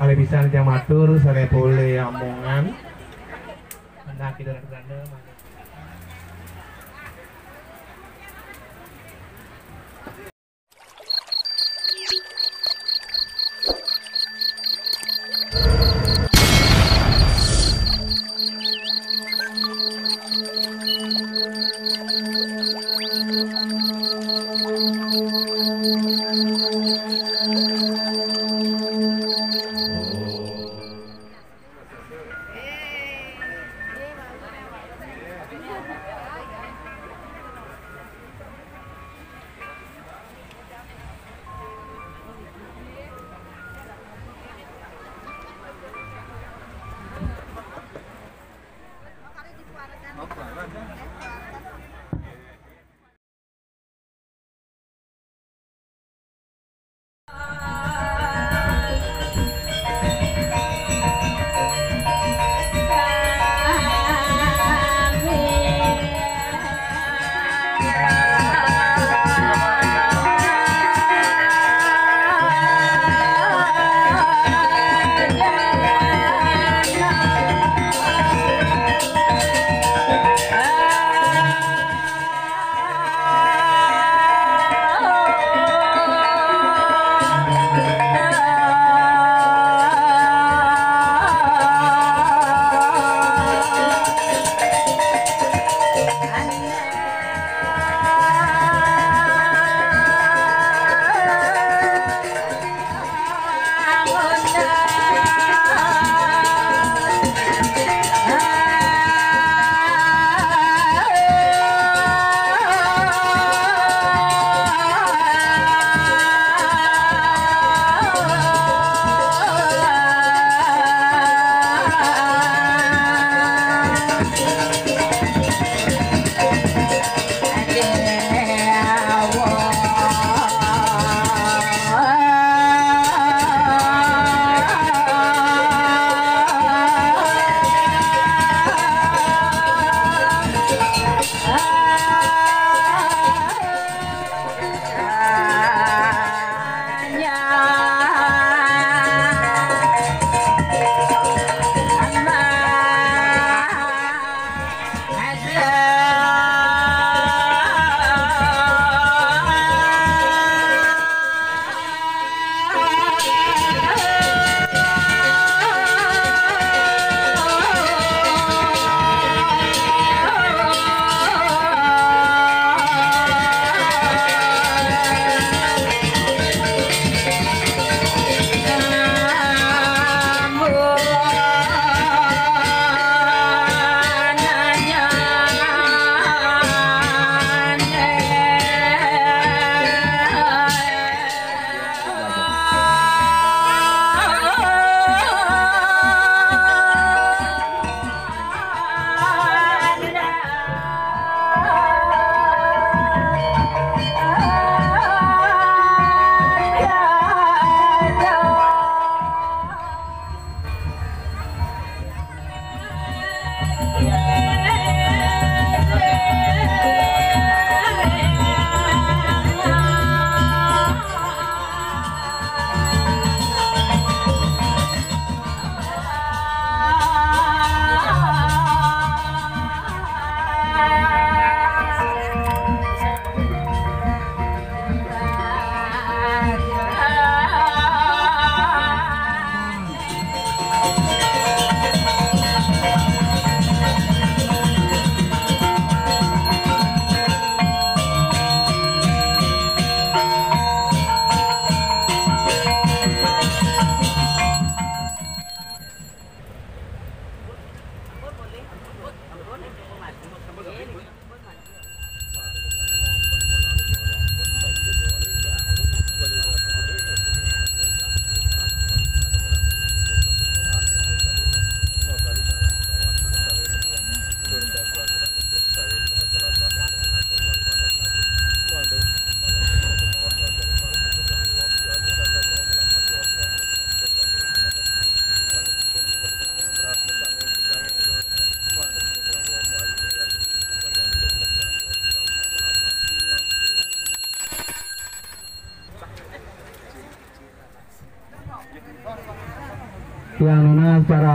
kali bisa jam matur sare boleh omongan. Hendak kita grande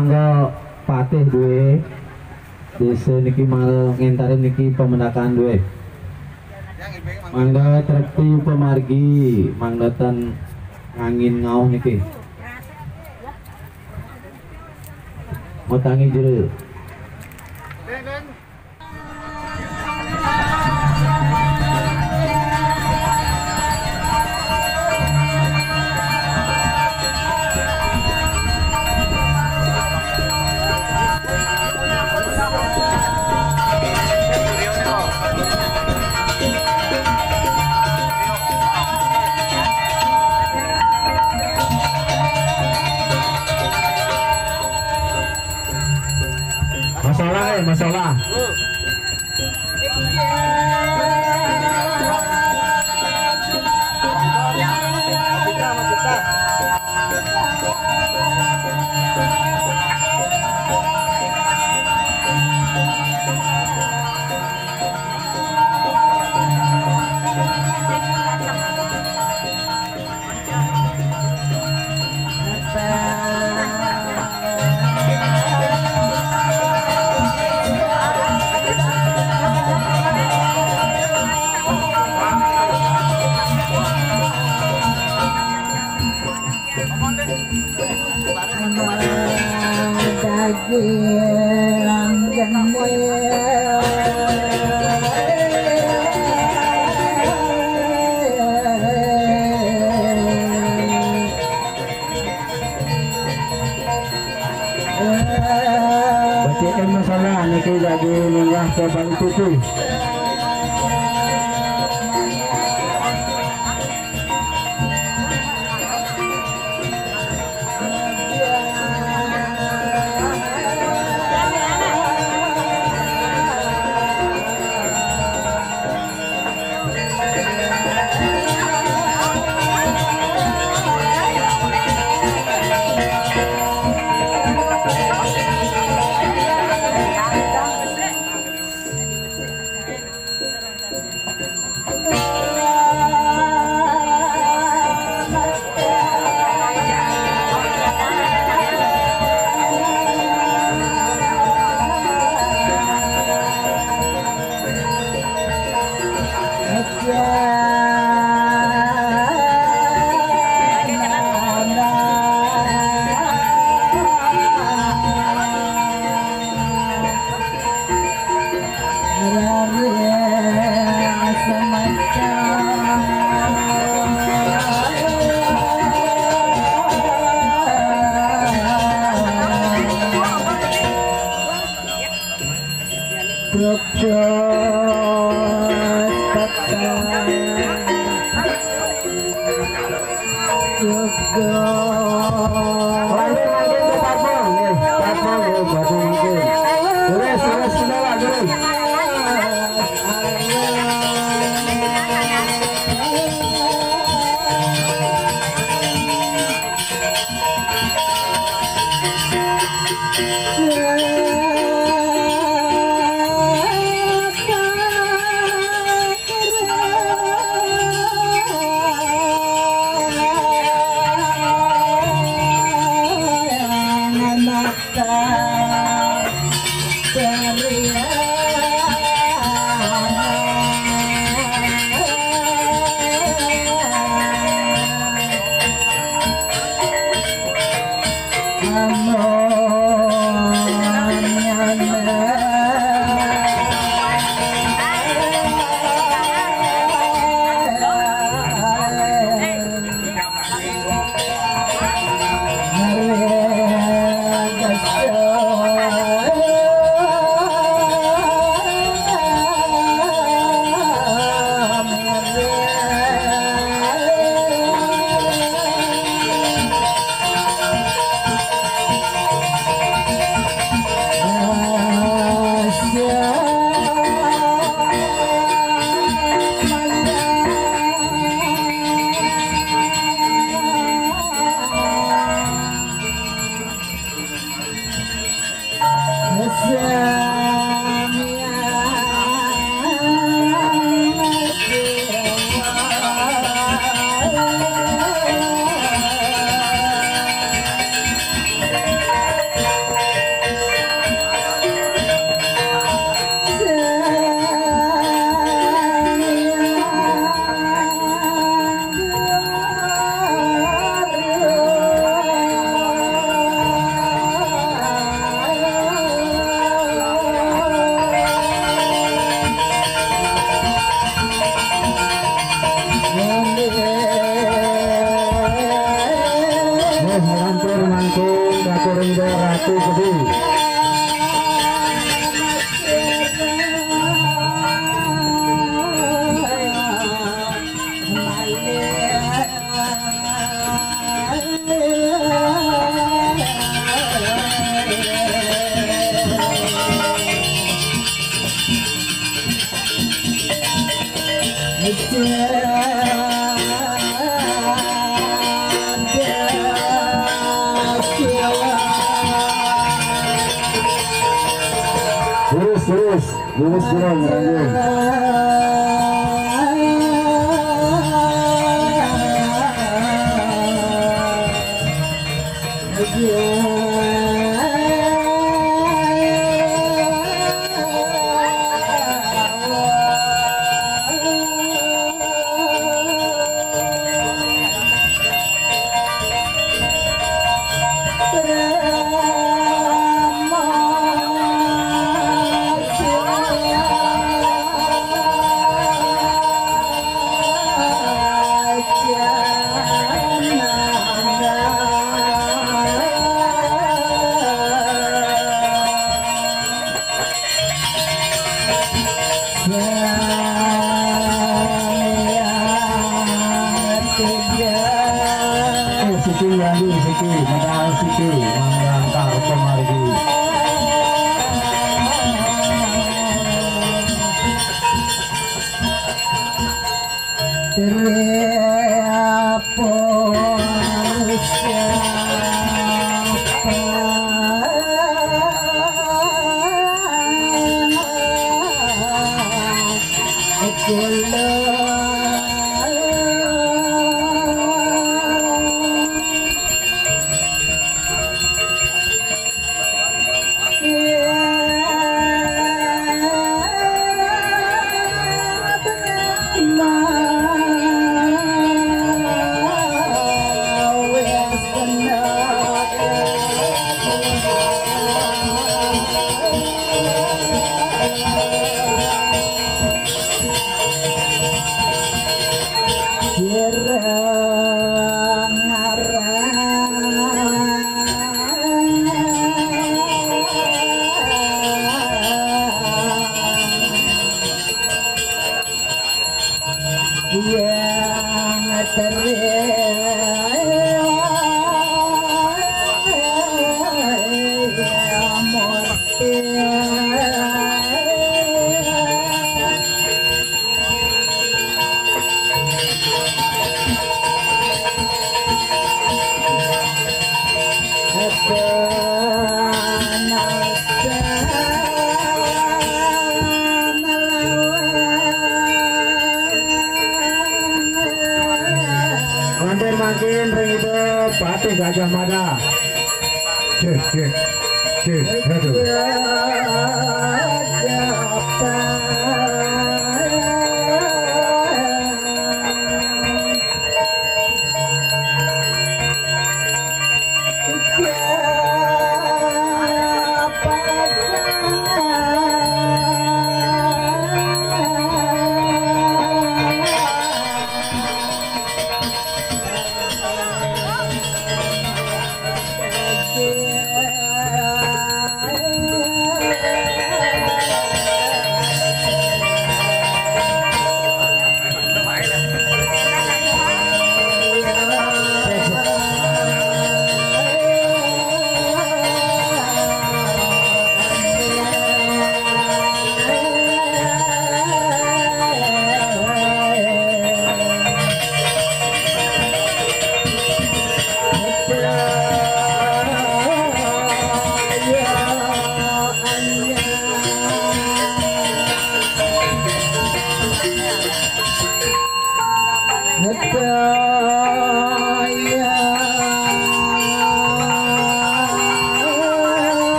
anggo patih duwe. Desa niki mal ngentari niki pemendakan duwe. Mangga trekti pemargi manggatan angin ngau niki. Mutangi jero dream. 我们知道我们的。your love.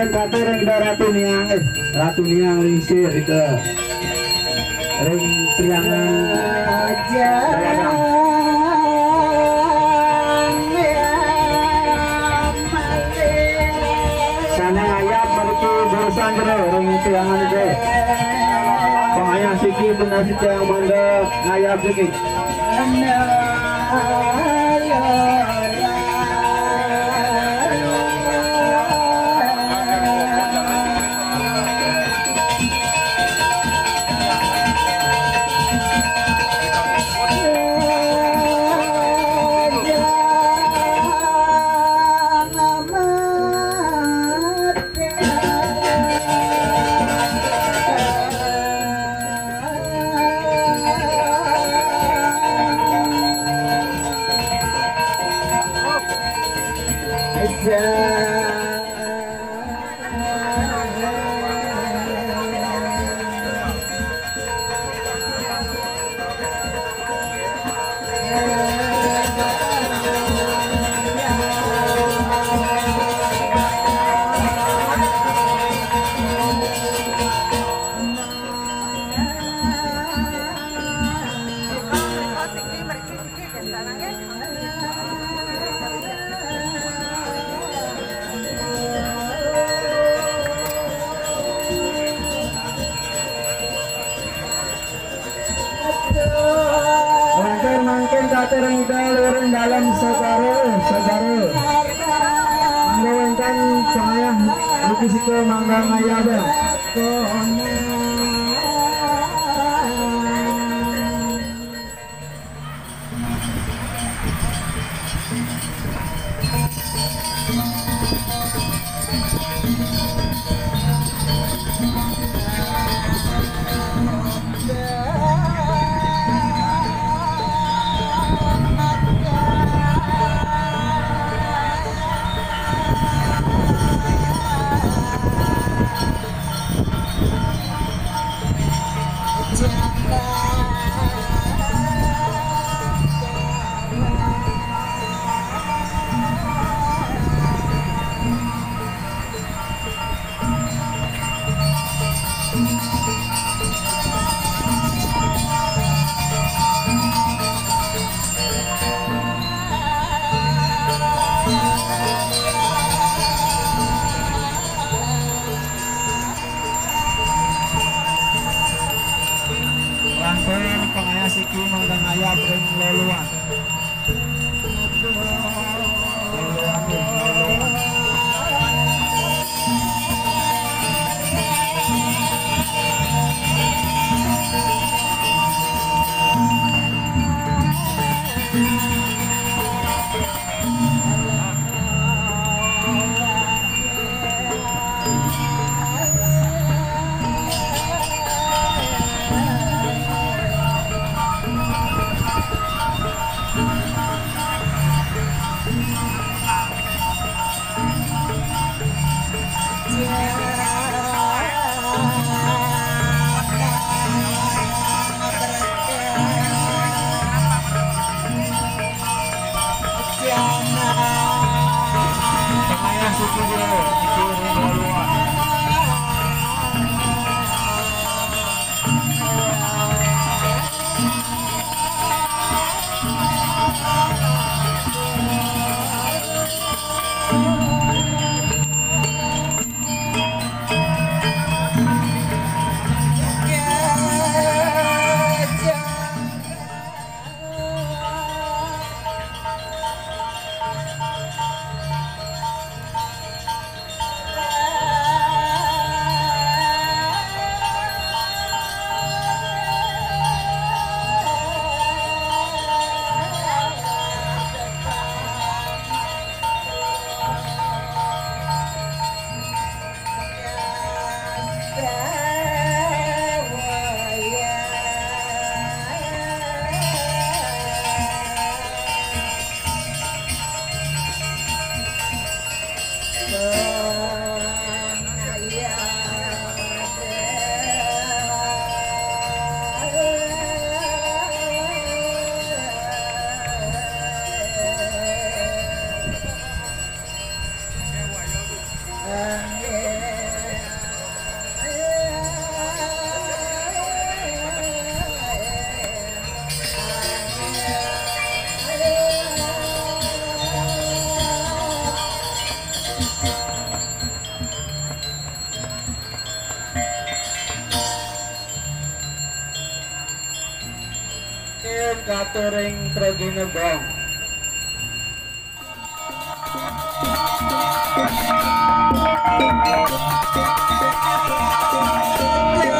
Mangkin katur ring kita ratu niang. Eh ratu niang lingsir itu. Ring priangan Daladang. sana ayat balik jurusan jero ring priangan itu. Pengayah siki benar sih yang manda ngayap siki lukis itu mangga Catering Trodinobong. Thank you.